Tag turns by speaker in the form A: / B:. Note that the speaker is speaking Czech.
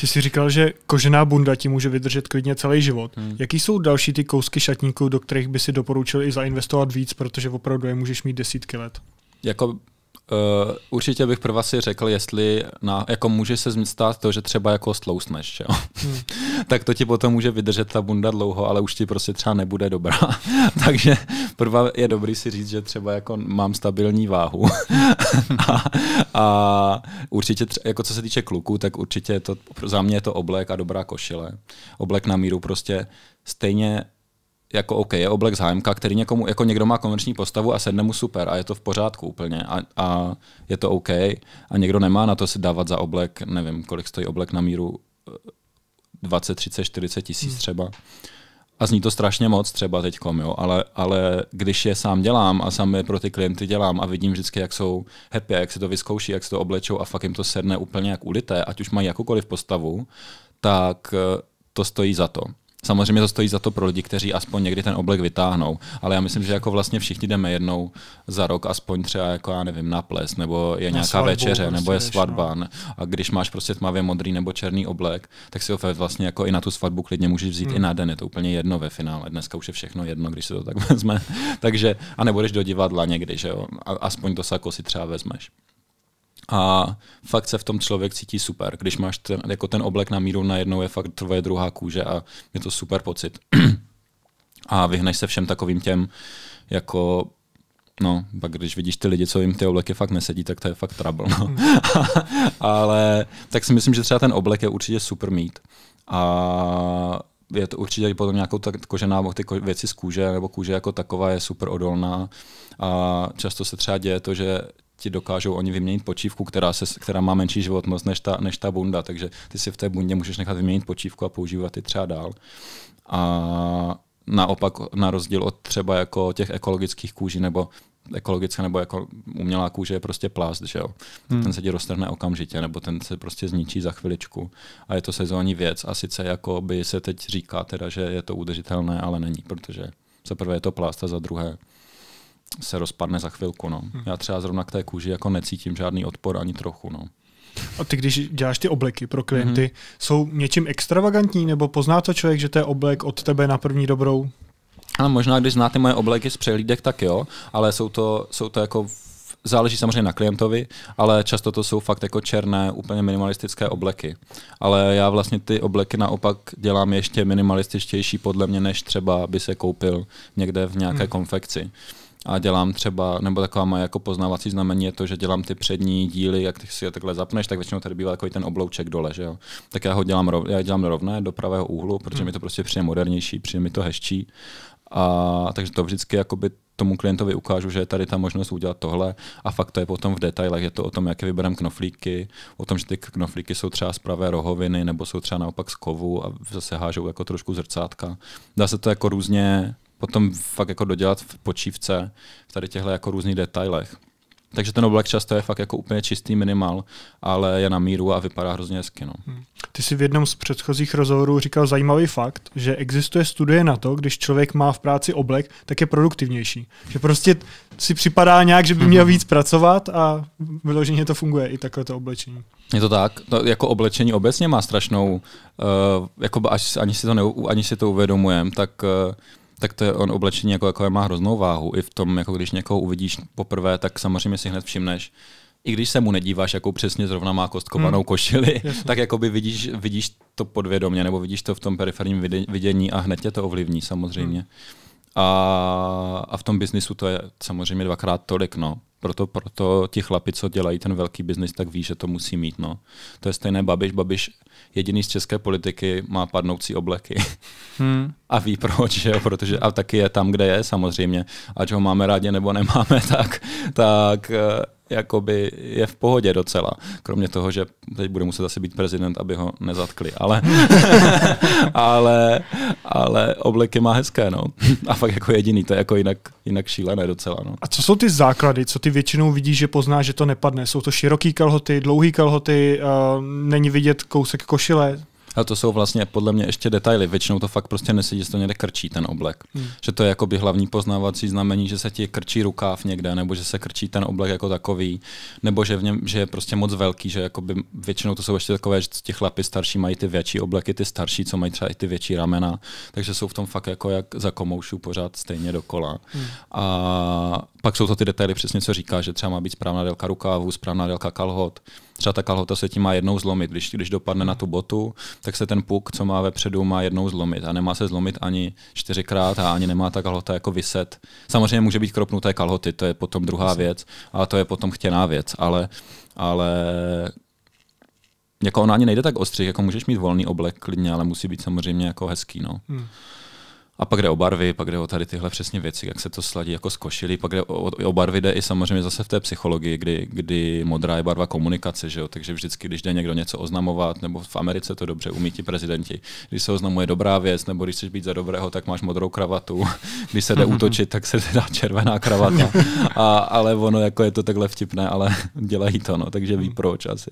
A: Ty jsi říkal, že kožená bunda ti může vydržet klidně celý život. Hmm. Jaký jsou další ty kousky šatníků, do kterých by si doporučil i zainvestovat víc, protože opravdu je můžeš mít desítky let?
B: Jako Uh, určitě bych prva si řekl, jestli na, jako může se stát to, že třeba jako stlousneš, jo? Hmm. tak to ti potom může vydržet ta bunda dlouho, ale už ti prostě třeba nebude dobrá. Takže prva je dobrý si říct, že třeba jako mám stabilní váhu. a, a určitě, tře- jako co se týče kluků, tak určitě je to, za mě je to oblek a dobrá košile. Oblek na míru prostě stejně jako OK, je oblek z HMK, který někomu, jako někdo má komerční postavu a sedne mu super a je to v pořádku úplně a, a je to OK a někdo nemá na to si dávat za oblek, nevím, kolik stojí oblek na míru 20, 30, 40 tisíc hmm. třeba. A zní to strašně moc třeba teď, jo, ale, ale když je sám dělám a sám je pro ty klienty dělám a vidím vždycky, jak jsou happy, jak se to vyzkouší, jak se to oblečou a fakt jim to sedne úplně jak ulité, ať už mají jakoukoliv postavu, tak eh, to stojí za to. Samozřejmě to stojí za to pro lidi, kteří aspoň někdy ten oblek vytáhnou, ale já myslím, že jako vlastně všichni jdeme jednou za rok, aspoň třeba jako já nevím, na ples, nebo je na nějaká svatbu, večeře, prostě nebo je svatba. No. A když máš prostě tmavě modrý nebo černý oblek, tak si ho vlastně jako i na tu svatbu klidně můžeš vzít hmm. i na den, je to úplně jedno ve finále. Dneska už je všechno jedno, když se to tak vezme. Takže, a nebudeš do divadla někdy, že jo, a, aspoň to sako si třeba vezmeš a fakt se v tom člověk cítí super. Když máš ten, jako ten oblek na míru, najednou je fakt tvoje druhá kůže a je to super pocit. a vyhneš se všem takovým těm, jako No, pak když vidíš ty lidi, co jim ty obleky fakt nesedí, tak to je fakt trouble. No. Hmm. Ale tak si myslím, že třeba ten oblek je určitě super mít. A je to určitě potom nějakou tak kožená, ty věci z kůže, nebo kůže jako taková je super odolná. A často se třeba děje to, že ti dokážou oni vyměnit počívku, která, se, která má menší životnost než ta, než ta bunda, takže ty si v té bundě můžeš nechat vyměnit počívku a používat ji třeba dál. A naopak na rozdíl od třeba jako těch ekologických kůží nebo ekologická nebo jako umělá kůže je prostě plast, že jo. Hmm. Ten se ti roztrhne okamžitě, nebo ten se prostě zničí za chviličku. A je to sezónní věc. A sice jako by se teď říká teda, že je to udržitelné, ale není, protože za prvé je to plast a za druhé se rozpadne za chvilku. No. Hmm. Já třeba zrovna k té kůži jako necítím žádný odpor ani trochu. No.
A: A ty, když děláš ty obleky pro klienty, mm-hmm. jsou něčím extravagantní, nebo pozná to člověk, že to je oblek od tebe na první dobrou?
B: Ale možná, když znáte moje obleky z přehlídek, tak jo, ale jsou to, jsou to jako záleží samozřejmě na klientovi, ale často to jsou fakt jako černé, úplně minimalistické obleky. Ale já vlastně ty obleky naopak dělám ještě minimalističtější podle mě, než třeba by se koupil někde v nějaké hmm. konfekci a dělám třeba, nebo taková moje jako poznávací znamení je to, že dělám ty přední díly, jak ty si je takhle zapneš, tak většinou tady bývá takový ten oblouček dole, že jo. Tak já ho dělám, rov, já dělám rovné do pravého úhlu, protože hmm. mi to prostě přijde modernější, přijde mi to hezčí. A takže to vždycky jakoby tomu klientovi ukážu, že je tady ta možnost udělat tohle a fakt to je potom v detailech, je to o tom, jaké vybereme knoflíky, o tom, že ty knoflíky jsou třeba z pravé rohoviny nebo jsou třeba naopak z kovu a zase hážou jako trošku zrcátka. Dá se to jako různě potom fakt jako dodělat v počívce v tady těchto jako různých detailech. Takže ten oblek často je fakt jako úplně čistý minimal, ale je na míru a vypadá hrozně hezky. No. Hmm.
A: Ty jsi v jednom z předchozích rozhovorů říkal zajímavý fakt, že existuje studie na to, když člověk má v práci oblek, tak je produktivnější. Že prostě si připadá nějak, že by měl mhm. víc pracovat a vyloženě to funguje i takhle to oblečení.
B: Je to tak, to jako oblečení obecně má strašnou, uh, jako až, ani, si to ne, ani si to uvědomujeme, tak uh, tak to je on oblečení jako, jako má hroznou váhu. I v tom, jako když někoho uvidíš poprvé, tak samozřejmě si hned všimneš, i když se mu nedíváš, jakou přesně zrovna má kostkovanou hmm. košili, Jasně. tak jakoby vidíš, vidíš to podvědomě, nebo vidíš to v tom periferním vidění a hned tě to ovlivní samozřejmě. Hmm. A, a v tom biznisu to je samozřejmě dvakrát tolik, no. Proto, proto ti chlapi, co dělají ten velký biznis, tak ví, že to musí mít, no. To je stejné Babiš. Babiš jediný z české politiky má padnoucí obleky. Hmm. A ví proč, že jo? protože a taky je tam, kde je samozřejmě. Ať ho máme rádi nebo nemáme, tak, tak eh, jakoby je v pohodě docela. Kromě toho, že teď bude muset asi být prezident, aby ho nezatkli. Ale, ale, ale obleky má hezké, no. A fakt jako jediný, to je jako jinak, jinak šílené docela, no.
A: A co jsou ty základy, co ty většinou vidíš, že pozná, že to nepadne? Jsou to široký kalhoty, dlouhý kalhoty, uh, není vidět kousek košile?
B: Ale to jsou vlastně podle mě ještě detaily. Většinou to fakt prostě nesedí, že to někde krčí ten oblek. Hmm. Že to je jako by hlavní poznávací znamení, že se ti krčí rukáv někde, nebo že se krčí ten oblek jako takový, nebo že, v něm, že je prostě moc velký, že jako by většinou to jsou ještě takové, že ti chlapi starší mají ty větší obleky, ty starší, co mají třeba i ty větší ramena, takže jsou v tom fakt jako jak za komoušů pořád stejně dokola. Hmm. A pak jsou to ty detaily přesně, co říká, že třeba má být správná délka rukávu, správná délka kalhot, třeba ta kalhota se tím má jednou zlomit. Když, když dopadne na tu botu, tak se ten puk, co má vepředu, má jednou zlomit. A nemá se zlomit ani čtyřikrát a ani nemá ta kalhota jako vyset. Samozřejmě může být kropnuté kalhoty, to je potom druhá věc, ale to je potom chtěná věc. Ale, ale jako ona ani nejde tak ostře, jako můžeš mít volný oblek klidně, ale musí být samozřejmě jako hezký. No. Hmm. A pak jde o barvy, pak jde o tady tyhle přesně věci, jak se to sladí jako s košilí, pak jde o, o barvy, jde i samozřejmě zase v té psychologii, kdy, kdy modrá je barva komunikace, že jo? takže vždycky, když jde někdo něco oznamovat, nebo v Americe to dobře umí ti prezidenti, když se oznamuje dobrá věc, nebo když chceš být za dobrého, tak máš modrou kravatu, když se jde útočit, tak se dá červená kravata, a, ale ono jako je to takhle vtipné, ale dělají to, no, takže ví proč asi.